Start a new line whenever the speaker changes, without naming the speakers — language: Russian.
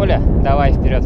Коля, давай вперед.